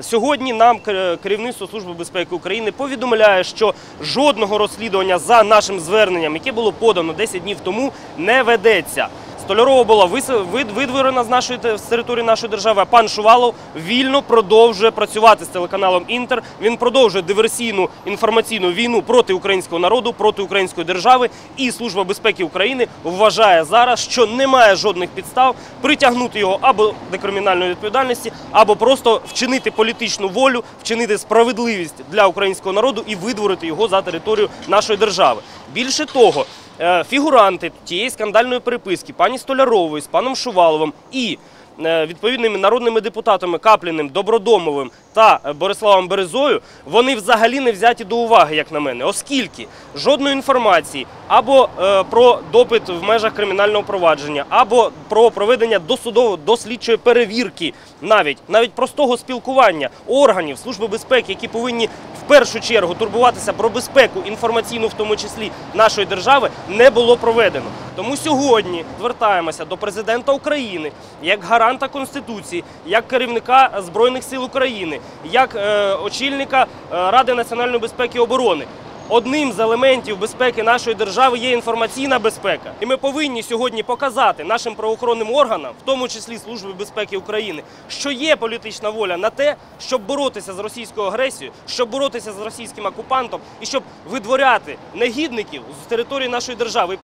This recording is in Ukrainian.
Сьогодні нам кер- керівництво Служби безпеки України повідомляє, що жодного розслідування за нашим зверненням, яке було подано 10 днів тому, не ведеться. Столярова була видворена з нашої з території нашої держави. А пан Шувалов вільно продовжує працювати з телеканалом Інтер. Він продовжує диверсійну інформаційну війну проти українського народу, проти української держави. І Служба безпеки України вважає зараз, що немає жодних підстав притягнути його або до кримінальної відповідальності, або просто вчинити політичну волю, вчинити справедливість для українського народу і видворити його за територію нашої держави. Більше того, фігуранти тієї скандальної переписки пані Столярової з паном Шуваловим і е, відповідними народними депутатами Капліним, Добродомовим та е, Бориславом Березою, вони взагалі не взяті до уваги, як на мене, оскільки жодної інформації або е, про допит в межах кримінального провадження, або про проведення досудового дослідчої перевірки, навіть навіть простого спілкування органів Служби безпеки, які повинні в першу чергу турбуватися про безпеку інформаційну, в тому числі нашої держави, не було проведено. Тому сьогодні звертаємося до президента України як гаранта Конституції, як керівника Збройних сил України, як е, очільника е, Ради національної безпеки і оборони. Одним з елементів безпеки нашої держави є інформаційна безпека, і ми повинні сьогодні показати нашим правоохоронним органам, в тому числі Службі безпеки України, що є політична воля на те, щоб боротися з російською агресією, щоб боротися з російським окупантом і щоб видворяти негідників з території нашої держави.